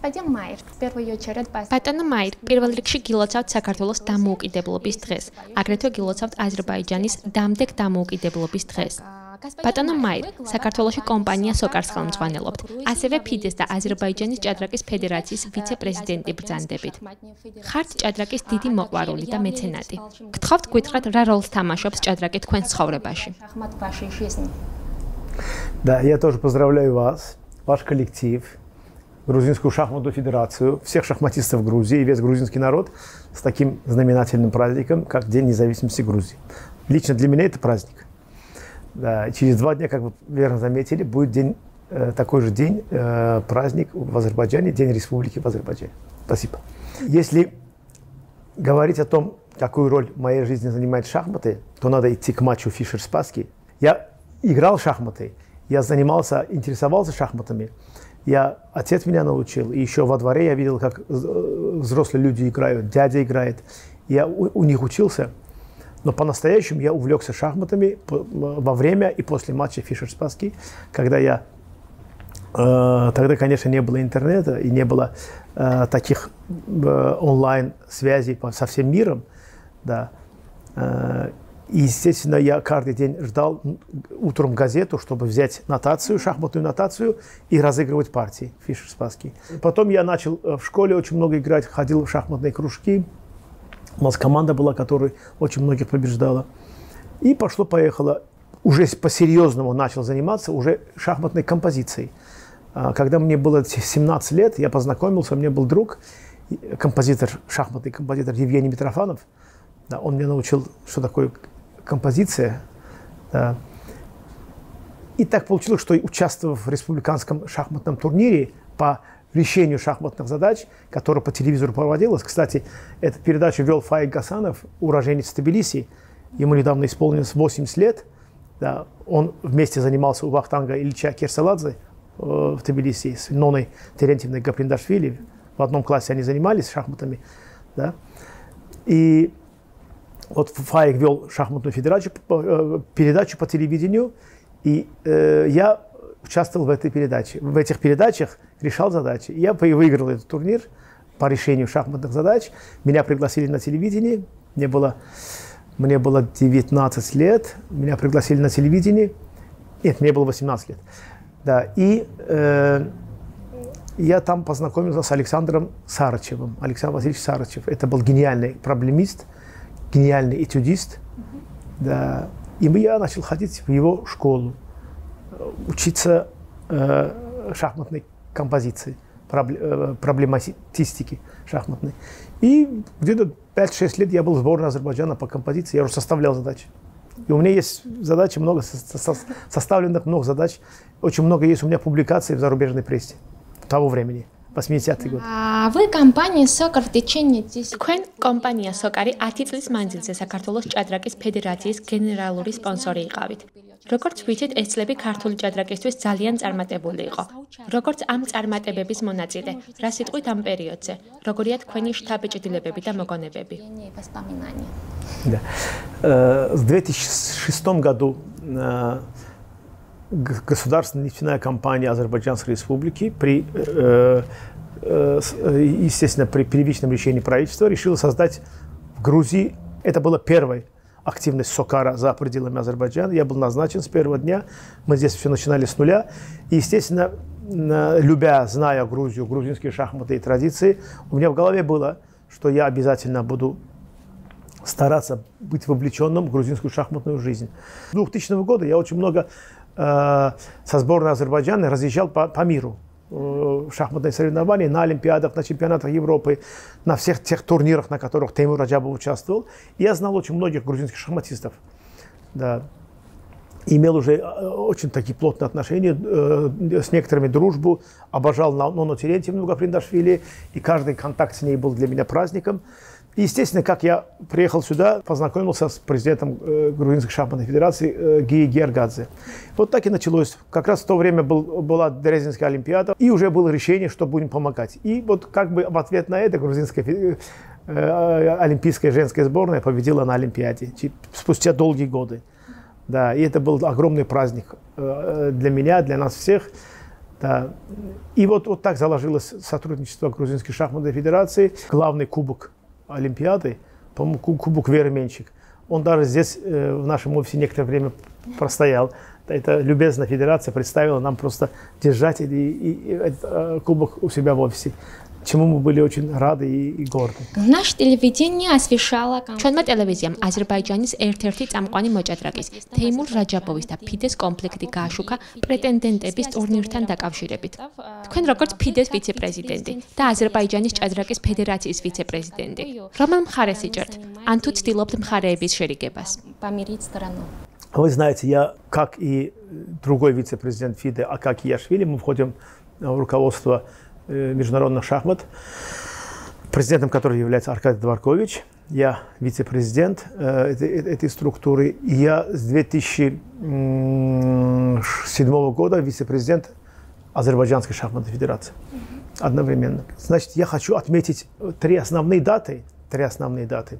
Господин Майер, в первую очередь ბატონო მაირ, პირველ რიგში გილოცავთ საქართველოს დამოუკიდებლობის დღეს. აგრეთვე გილოცავთ აზერბაიჯანის დამდეგ დამოუკიდებლობის დღეს. ბატონო მაირ, საქართველოში კომპანია სოკარს ხელმძღვანელობთ. ასევე ფიდეს და აზერბაიჯანის ჭადრაკის ფედერაციის ვიცე-პრეზიდენტი ბრძანდებით. ხართ ჭადრაკის დიდი მოყვარული და მეცენატი. გთხოვთ გვითხრათ რა როლს თამაშობს ჭადრაკი თქვენ ცხოვრებაში. шахмат в вашей жизни. Да, я тоже поздравляю вас, ваш коллектив, Грузинскую шахматную федерацию, всех шахматистов Грузии и весь грузинский народ с таким знаменательным праздником, как День независимости Грузии. Лично для меня это праздник. Да, через два дня, как вы верно заметили, будет день, э, такой же день, э, праздник в Азербайджане, День Республики в Азербайджане. Спасибо. Если говорить о том, какую роль в моей жизни занимают шахматы, то надо идти к матчу Фишер-Спаски. Я играл в шахматы, я занимался, интересовался шахматами. Я, отец меня научил, и еще во дворе я видел, как э, взрослые люди играют, дядя играет. Я у, у них учился, но по-настоящему я увлекся шахматами во время и после матча Фишер-Спаски, когда я Э, Тогда, конечно, не было интернета и не было э, таких э, онлайн-связей со всем миром. Да. Э, и, естественно, я каждый день ждал утром газету, чтобы взять нотацию, шахматную нотацию и разыгрывать партии фишер спаски. Потом я начал э, в школе очень много играть, ходил в шахматные кружки. У нас команда была, которая очень многих побеждала. И пошло-поехало. Уже по-серьезному начал заниматься уже шахматной композицией. А, Когда мне было 17 лет, я познакомился, у меня был друг, и- композитор, шахматный композитор Евгений Митрофанов. Да, он меня научил, что такое композиция. Да. И так получилось, что участвовав в республиканском шахматном турнире по решению шахматных задач, которое по телевизору проводилось. Кстати, эту передачу вел Фаик Гасанов, уроженец Тбилиси. Ему недавно исполнилось 80 лет. Да, он вместе занимался у Вахтанга Ильича Кирсаладзе э, в Тбилиси с Ноной Терентьевной Гаприндашвили. В одном классе они занимались шахматами. Да. И вот Фаик вел шахматную федерацию, э, передачу по телевидению, и э, я участвовал в этой передаче. В этих передачах решал задачи. Я выиграл этот турнир по решению шахматных задач. Меня пригласили на телевидение. Мне было, мне было 19 лет. Меня пригласили на телевидение. Нет, мне было 18 лет. Да, и э, я там познакомился с Александром Сарычевым. Александр Васильевич Сарычев. Это был гениальный проблемист, гениальный этюдист. Да. И я начал ходить в его школу, э, учиться э, шахматной композиции, э, проблематистики шахматной. И где-то 5-6 лет я был в сборной Азербайджана по композиции, я уже составлял задачи. И у меня есть задачи, много со- со- составленных, много задач. Очень много есть у меня публикаций в зарубежной прессе того времени, 80-й год. А Вы компания Сокар в течение 10 თქვენ კომპანია სოკარი 10 წლის მანძილზე საქართველოს ჭადრაკის ფედერაციის გენერალური სპონსორი იყავით. როგორც ვიცით, ეს წლები ქართული ჭადრაკისთვის ძალიან წარმატებული იყო. როგორც ამ წარმატებების მონაწილე, რა სიტყვით ამ პერიოდზე? როგორია თქვენი შთაბეჭდილებები და მოგონებები? и воспоминания. Да. Э, В 2006 году э, г- государственная нефтяная компания Азербайджанской республики при, э, э, с- э, естественно, при первичном решении правительства решила создать в Грузии, это была первая активность Сокара за пределами Азербайджана. Я был назначен с первого дня. Мы здесь все начинали с нуля. И, естественно, любя, зная Грузию, грузинские шахматы и традиции, у меня в голове было, что я обязательно буду стараться быть вовлеченным в грузинскую шахматную жизнь. С 2000 года я очень много э, со сборной Азербайджана разъезжал по, по миру. Э, в шахматные соревнования на Олимпиадах, на чемпионатах Европы, на всех тех турнирах, на которых Теймур Раджабов участвовал. Я знал очень многих грузинских шахматистов. Да. Имел уже э, очень такие плотные отношения, э, с некоторыми дружбу, обожал Нону Терентьевну Гаприндашвили, и каждый контакт с ней был для меня праздником. И, естественно, как я приехал сюда, познакомился с президентом э, Грузинской шахматной федерации э, Гии Георгадзе. Вот так и началось. Как раз в то время был, была Дрезденская олимпиада, и уже было решение, что будем помогать. И вот как бы в ответ на это грузинская фе- э, олимпийская женская сборная победила на Олимпиаде спустя долгие годы. Да, и это был огромный праздник э, для меня, для нас всех. Да. И вот, вот так заложилось сотрудничество Грузинской шахматной федерации. Главный кубок Олимпиады, по-моему, кубок Веры Менчик. Он даже здесь э, в нашем офисе некоторое время простоял. Это любезно федерация представила нам просто держать и, и, и, э, кубок у себя в офисе Чему мы были очень рады и, и горды. Наш телевидение освещало ჩვენმა ტელევიზიამ აზერბაიჯანის ერთ-ერთი წამყვანი მოჭადრაკის თეიმურ რაჯაპოვის და ფიდეს კონფლიქტი გააშუქა პრეტენდენტების ტურნირთან დაკავშირებით. თქვენ როგორც ფიდეს ვიცე-პრეზიდენტი და აზერბაიჯანის ჭადრაკის ფედერაციის ვიცე-პრეზიდენტი, რომელ მხარეს იჭერთ? ან თუ ცდილობთ მხარეების შერიგებას? помирить страну. Вы знаете, я, как и другой вице-президент ФИДЕ Акакияшвили, мы входим в руководство международных шахмат, президентом которой является Аркадий Дворкович. Я вице-президент э, этой, этой структуры. И я с 2007 года вице-президент Азербайджанской шахматной федерации. Одновременно. Значит, я хочу отметить три основные даты. Три основные даты.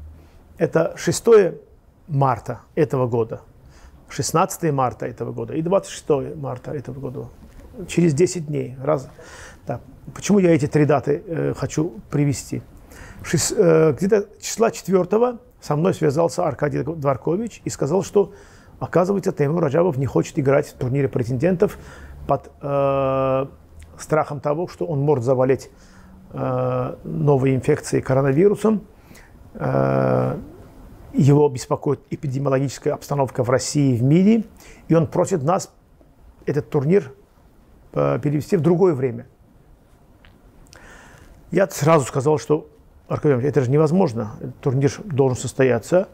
Это 6 марта этого года, 16 марта этого года и 26 марта этого года. Через 10 дней. Раз. Да. Почему я эти три даты э, хочу привести? Шест, э, где-то числа 4 со мной связался Аркадий Дворкович и сказал, что, оказывается, Таймур Раджабов не хочет играть в турнире претендентов под э, страхом того, что он может заболеть э, новой инфекцией коронавирусом. Э, его беспокоит эпидемиологическая обстановка в России и в мире, и он просит нас этот турнир э, перевести в другое время. Я сразу сказал, что, Аркадий это же невозможно. Турнир должен состояться.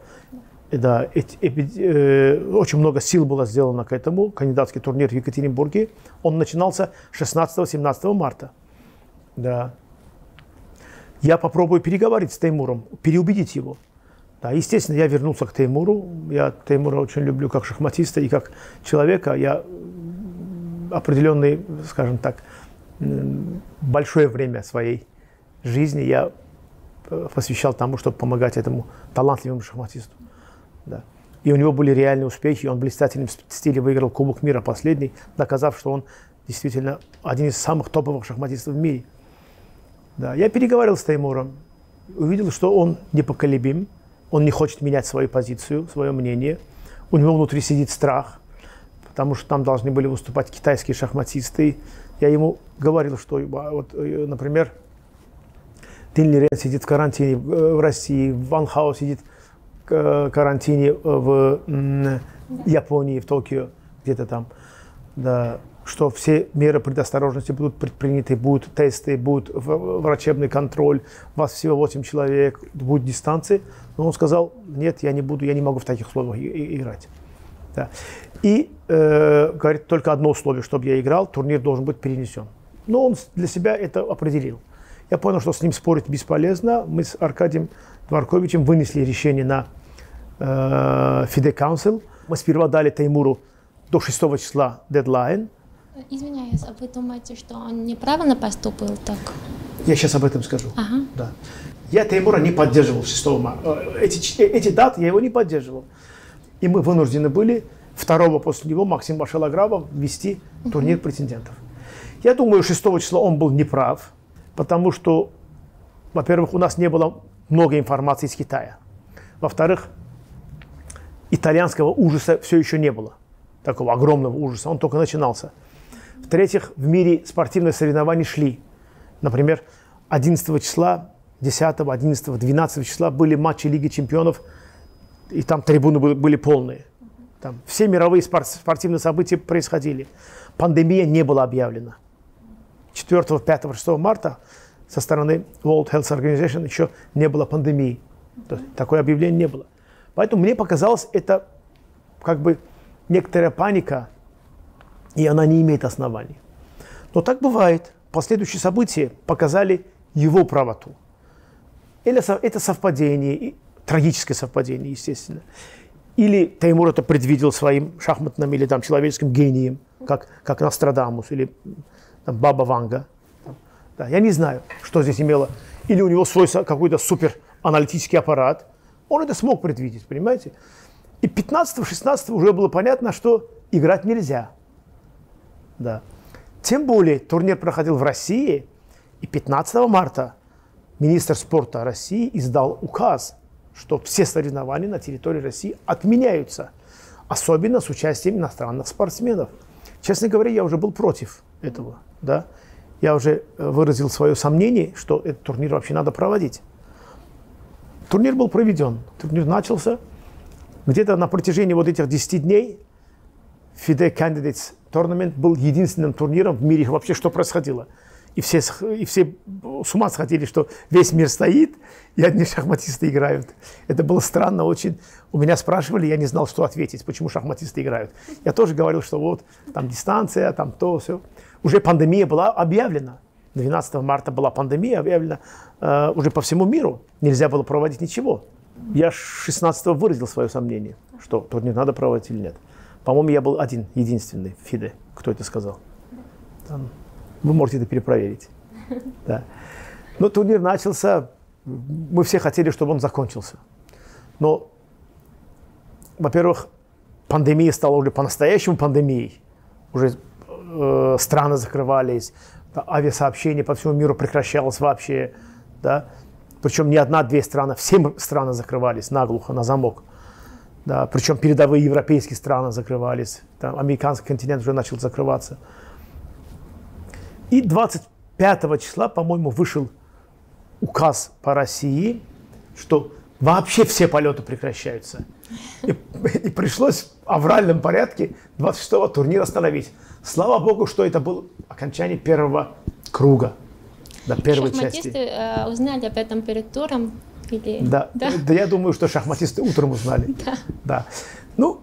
Да, эти, э, очень много сил было сделано к этому. Кандидатский турнир в Екатеринбурге. Он начинался 16-17 марта. Да. Я попробую переговорить с Теймуром, переубедить его. Да, естественно, я вернулся к Теймуру. Я Теймура очень люблю как шахматиста и как человека. Я определенный, скажем так, большое время своей жизни я э, посвящал тому, чтобы помогать этому талантливому шахматисту. Да. И у него были реальные успехи, он в блистательном стиле выиграл Кубок мира последний, доказав, что он действительно один из самых топовых шахматистов в мире. Да. Я переговорил с Таймуром, увидел, что он непоколебим, он не хочет менять свою позицию, свое мнение. У него внутри сидит страх, потому что там должны были выступать китайские шахматисты. Я ему говорил, что, вот, э, например, Тинлерен сидит в карантине в России, Ван Хао сидит в карантине в Японии, в Токио, где-то там. Да, что все меры предосторожности будут предприняты, будут тесты, будет врачебный контроль, вас всего 8 человек, будет дистанции. Но он сказал, нет, я не буду, я не могу в таких условиях играть. Да. И э, говорит, только одно условие, чтобы я играл, турнир должен быть перенесен. Но он для себя это определил. Я понял, что с ним спорить бесполезно. Мы с Аркадием Дворковичем вынесли решение на э, Фиде Council. Мы сперва дали Таймуру до 6 числа дедлайн. Извиняюсь, а вы думаете, что он неправильно поступил так? Я сейчас об этом скажу. Ага. Да. Я Таймура не поддерживал 6 марта. Э, эти, эти даты я его не поддерживал. И мы вынуждены были второго после него Максима Шалаграва ввести турнир претендентов. Я думаю, 6 числа он был неправ потому что, во-первых, у нас не было много информации из Китая. Во-вторых, итальянского ужаса все еще не было, такого огромного ужаса, он только начинался. В-третьих, в мире спортивные соревнования шли. Например, 11 числа, 10, 11, 12 числа были матчи Лиги чемпионов, и там трибуны были полные. Там все мировые спортивные события происходили. Пандемия не была объявлена. 4, 5, 6 марта со стороны World Health Organization еще не было пандемии. То есть такое объявление не было. Поэтому мне показалось это как бы некоторая паника, и она не имеет оснований. Но так бывает. Последующие события показали его правоту. Или это совпадение, трагическое совпадение, естественно. Или Таймур это предвидел своим шахматным или там человеческим гением, как, как Нострадамус, или там, Баба Ванга. Да, я не знаю, что здесь имело. Или у него свой какой-то супер аналитический аппарат. Он это смог предвидеть, понимаете? И 15-16 уже было понятно, что играть нельзя. Да. Тем более турнир проходил в России, и 15 марта министр спорта России издал указ, что все соревнования на территории России отменяются, особенно с участием иностранных спортсменов. Честно говоря, я уже был против этого. Да? Я уже э, выразил свое сомнение, что этот турнир вообще надо проводить. Турнир был проведен, турнир начался. Где-то на протяжении вот этих 10 дней FIDE Candidates Tournament был единственным турниром в мире вообще, что происходило – и все, и все с ума сходили, что весь мир стоит, и одни шахматисты играют. Это было странно очень. У меня спрашивали, я не знал, что ответить, почему шахматисты играют. Я тоже говорил, что вот там дистанция, там то, все. Уже пандемия была объявлена. 12 марта была пандемия объявлена э, уже по всему миру. Нельзя было проводить ничего. Я 16 выразил свое сомнение, что турнир надо проводить или нет. По-моему, я был один, единственный в ФИДе, кто это сказал. Там вы можете это перепроверить. Да. Но турнир начался, мы все хотели, чтобы он закончился. Но, во-первых, пандемия стала уже по-настоящему пандемией. Уже э, страны закрывались, да, авиасообщение по всему миру прекращалось вообще. Да? Причем не одна-две страны, все страны закрывались наглухо, на замок. Да? Причем передовые европейские страны закрывались. Там, американский континент уже начал закрываться. И 25 числа, по-моему, вышел указ по России, что вообще все полеты прекращаются. И, и пришлось в авральном порядке 26-го турнир остановить. Слава богу, что это было окончание первого круга, да, первой Шахматисты части. Э, узнали об этом перед туром? Или... Да, да. да, я думаю, что шахматисты утром узнали. Да. да. Ну,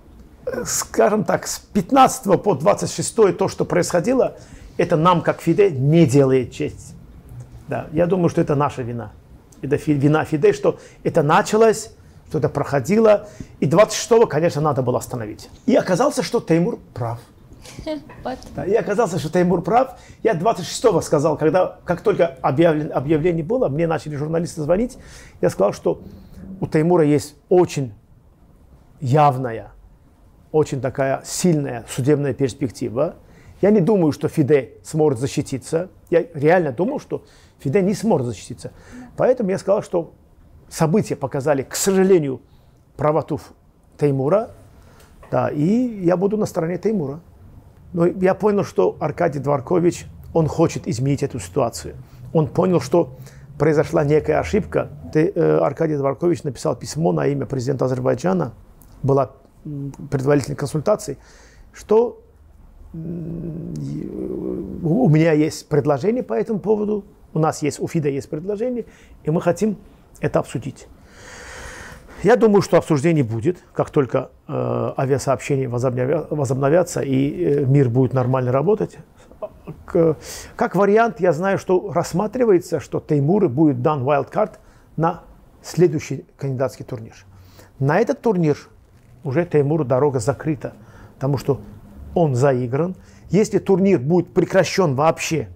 скажем так, с 15 по 26 то, что происходило, это нам, как ФИДЕ, не делает честь. Да, я думаю, что это наша вина. Это вина ФИДЕ, что это началось, что это проходило. И 26-го, конечно, надо было остановить. И оказалось, что Теймур прав. Да, и оказалось, что Теймур прав. Я 26-го сказал, когда, как только объявлен, объявление было, мне начали журналисты звонить, я сказал, что у Теймура есть очень явная, очень такая сильная судебная перспектива. Я не думаю, что Фиде сможет защититься. Я реально думал, что Фиде не сможет защититься. Поэтому я сказал, что события показали, к сожалению, правоту Теймура. Да, и я буду на стороне Теймура. Но я понял, что Аркадий Дворкович, он хочет изменить эту ситуацию. Он понял, что произошла некая ошибка. Ты, э, Аркадий Дворкович написал письмо на имя президента Азербайджана, была предварительная консультация, что у меня есть предложение по этому поводу, у нас есть, у ФИДа есть предложение, и мы хотим это обсудить. Я думаю, что обсуждение будет, как только э, авиасообщения возобновятся и э, мир будет нормально работать. К, как вариант, я знаю, что рассматривается, что Теймуры будет дан wildcard на следующий кандидатский турнир. На этот турнир уже Теймуру дорога закрыта, потому что он заигран. Если турнир будет прекращен вообще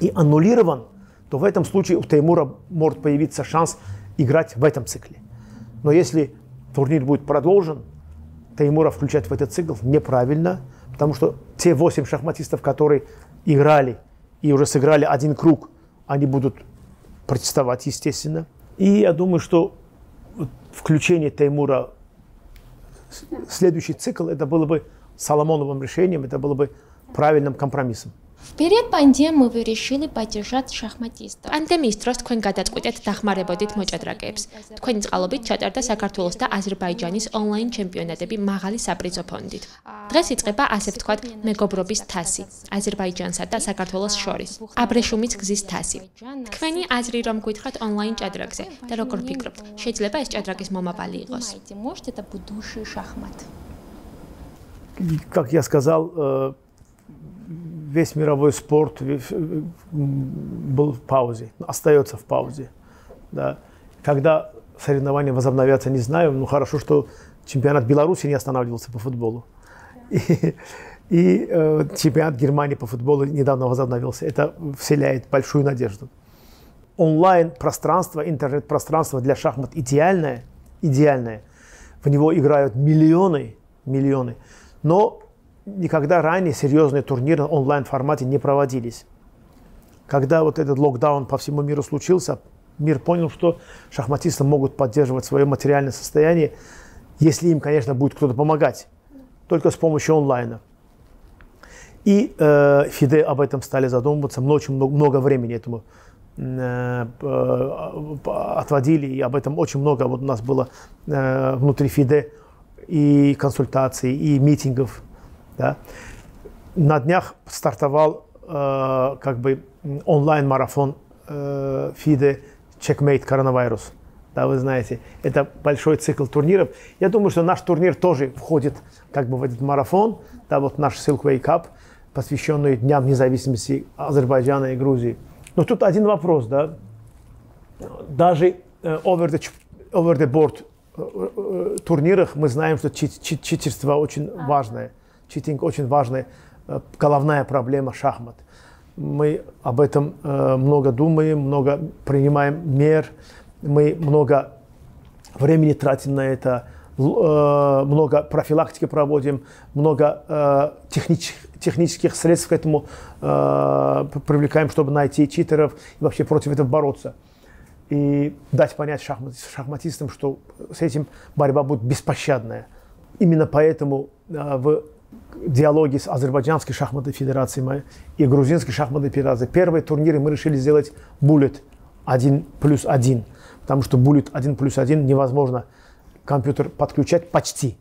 и аннулирован, то в этом случае у Теймура может появиться шанс играть в этом цикле. Но если турнир будет продолжен, Теймура включать в этот цикл неправильно, потому что те восемь шахматистов, которые играли и уже сыграли один круг, они будут протестовать, естественно. И я думаю, что включение Теймура в следующий цикл, это было бы Соломоновым решением, это было бы правильным компромиссом. В период пандемии вы решили поддержать шахматистов. პანდემიის დროს თქვენ გადაწყვეტეთ დახმარებოდით მოჭადრაკეებს. თქვენი წყალობით ჩატარდა საქართველოს და აზერბაიჯანის ონლაინ ჩემპიონატები მაღალი საპრიზო ფონდით. დღეს იწყება ასე ვთქვათ მეგობრობის თასი აზერბაიჯანსა და საქართველოს შორის. აბრეშუმის გზის თასი. თქვენი აზრი რომ გვითხრათ ონლაინ ჭადრაკზე და როგორ ფიქრობთ, შეიძლება ეს ჭადრაკის მომავალი იყოს? Может, это будущий шахмат Как я сказал, э, весь мировой спорт э, был в паузе, остается в паузе. Да. Когда соревнования возобновятся, не знаю, но хорошо, что чемпионат Беларуси не останавливался по футболу. И, и э, чемпионат Германии по футболу недавно возобновился. Это вселяет большую надежду. Онлайн-пространство, интернет-пространство для шахмат идеальное, идеальное. В него играют миллионы, миллионы. Но никогда ранее серьезные турниры онлайн-формате не проводились. Когда вот этот локдаун по всему миру случился, мир понял, что шахматисты могут поддерживать свое материальное состояние, если им, конечно, будет кто-то помогать, только с помощью онлайна. И э, ФИДЕ об этом стали задумываться, мы очень много, много времени этому э, отводили, и об этом очень много вот у нас было э, внутри ФИДЕ и консультаций, и митингов. Да. На днях стартовал э, как бы онлайн-марафон э, ФИДЕ Checkmate Коронавирус. Да, вы знаете, это большой цикл турниров. Я думаю, что наш турнир тоже входит как бы в этот марафон. Да, вот наш Silkway Cup, посвященный Дням независимости Азербайджана и Грузии. Но тут один вопрос, да. Даже э, over, the, over the board турнирах мы знаем, что чит, чит, читерство очень важное. Читинг очень важная головная проблема шахмат мы об этом э, много думаем, много принимаем мер, мы много времени тратим на это, э, много профилактики проводим, много э, технич, технических средств к этому э, привлекаем, чтобы найти читеров и вообще против этого бороться. И дать понять шахмат, шахматистам, что с этим борьба будет беспощадная. Именно поэтому э, в диалоги с Азербайджанской шахматной федерацией и Грузинской шахматной федерацией. Первые турниры мы решили сделать буллет 1 плюс 1, потому что буллет 1 плюс 1 невозможно компьютер подключать почти.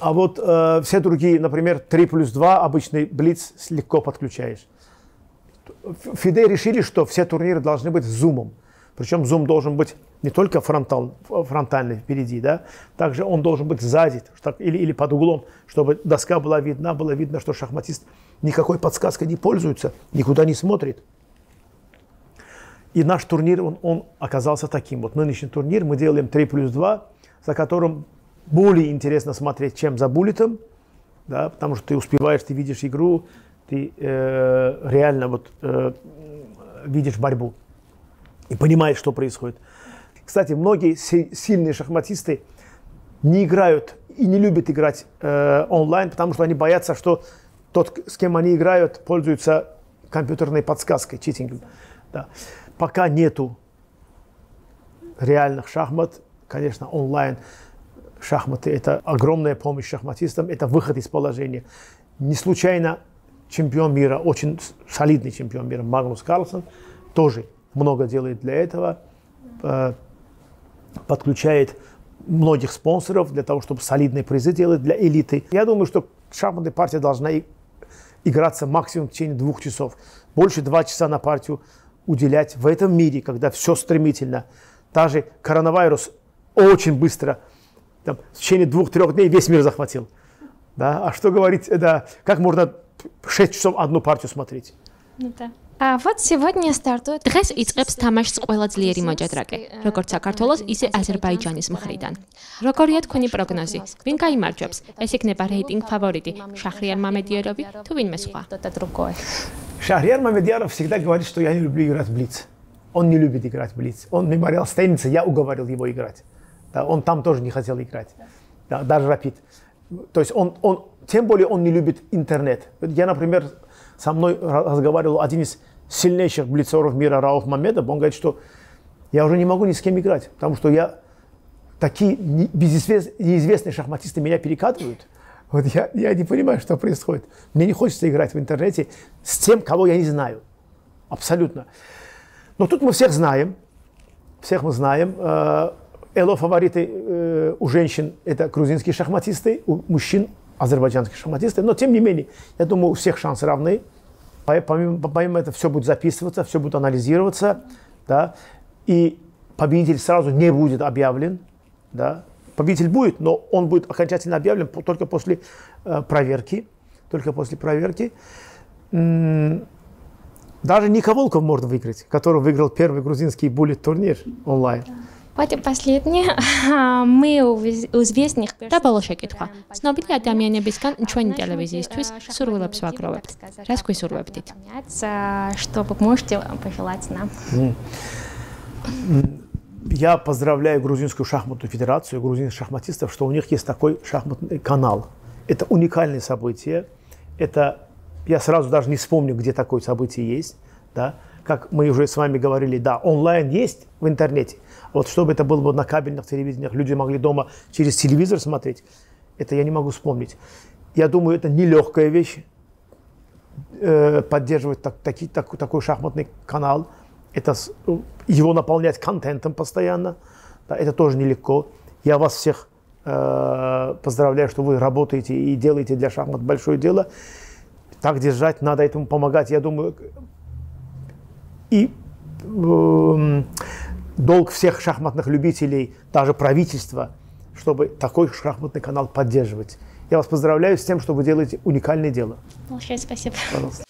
А вот э, все другие, например, 3 плюс 2, обычный блиц легко подключаешь. Фиде решили, что все турниры должны быть с зумом. Причем зум должен быть не только фронтал, фронтальный впереди, да, также он должен быть сзади или, или под углом, чтобы доска была видна, было видно, что шахматист никакой подсказкой не пользуется, никуда не смотрит. И наш турнир, он, он оказался таким. Вот нынешний турнир мы делаем 3 плюс 2, за которым более интересно смотреть, чем за буллетом, да, потому что ты успеваешь, ты видишь игру, ты э, реально вот, э, видишь борьбу и понимает, что происходит. Кстати, многие сильные шахматисты не играют и не любят играть э, онлайн, потому что они боятся, что тот, с кем они играют, пользуется компьютерной подсказкой, читингом. Да. Пока нету реальных шахмат, конечно, онлайн шахматы – это огромная помощь шахматистам, это выход из положения. Не случайно чемпион мира, очень солидный чемпион мира Магнус Карлсон тоже много делает для этого, э, подключает многих спонсоров для того, чтобы солидные призы делать для элиты. Я думаю, что шахматная партия должна играться максимум в течение двух часов. Больше два часа на партию уделять в этом мире, когда все стремительно. Даже коронавирус очень быстро, там, в течение двух-трех дней весь мир захватил. Да? А что говорить, да, как можно 6 часов одну партию смотреть? Ну, да. А вот сегодня стартует დღეს იწყებს თამაშს ყველა ძლიერი მოჭადრაკე, როგორც საქართველოს, ისე აზერბაიჯანის მხრიდან. როგორია თქვენი პროგნოზი? ვინ გაიმარჯვებს? ეს იქნება რეიტინგ ფავორიტი, შახრიარ მამედიაროვი თუ ვინმე სხვა? Шахрияр Мамедьяров всегда говорит, что я не люблю играть в Блиц. Он не любит играть в Блиц. Он мемориал Стейница, я уговорил его играть. Да, он там тоже не хотел играть. Да, даже Рапид. То есть он, он, тем более он не любит интернет. Я, например, со мной разговаривал один из сильнейших блицоров мира Рауф Мамедов, он говорит, что я уже не могу ни с кем играть, потому что я такие неизвестные шахматисты меня перекатывают. Вот я, я не понимаю, что происходит. Мне не хочется играть в интернете с тем, кого я не знаю. Абсолютно. Но тут мы всех знаем. Всех мы знаем. Эло фавориты э, у женщин это грузинские шахматисты, у мужчин азербайджанские шахматисты. Но тем не менее, я думаю, у всех шансы равны. Помимо, помимо этого все будет записываться, все будет анализироваться, да, и победитель сразу не будет объявлен, да, победитель будет, но он будет окончательно объявлен только после э, проверки, только после проверки. Даже Ника можно выиграть, который выиграл первый грузинский буллет турнир онлайн. Вот последнее мы известных და ბოლო შეკითხვა. ცნობილი ადამიანებისგან ჩვენი ტელევიზიისთვის სურვილებს ვაგროვებთ. რას გვისურვებდით? Что вы можете пожелать нам? Я поздравляю Грузинскую шахматную федерацию, грузинских шахматистов, что у них есть такой шахматный канал. Это уникальное событие. Это я сразу даже не вспомню, где такое событие есть, да, как мы уже с вами говорили, да, онлайн есть в интернете. вот чтобы это было бы на кабельных телевидениях, люди могли дома через телевизор смотреть, это я не могу вспомнить. Я думаю, это нелегкая вещь, э, поддерживать так, таки, так, такой шахматный канал, это его наполнять контентом постоянно, да, это тоже нелегко. Я вас всех э, поздравляю, что вы работаете и делаете для шахмат большое дело. Так держать, надо этому помогать. Я думаю, и э, долг всех шахматных любителей, даже правительства, чтобы такой шахматный канал поддерживать. Я вас поздравляю с тем, что вы делаете уникальное дело. Большое спасибо. Пожалуйста.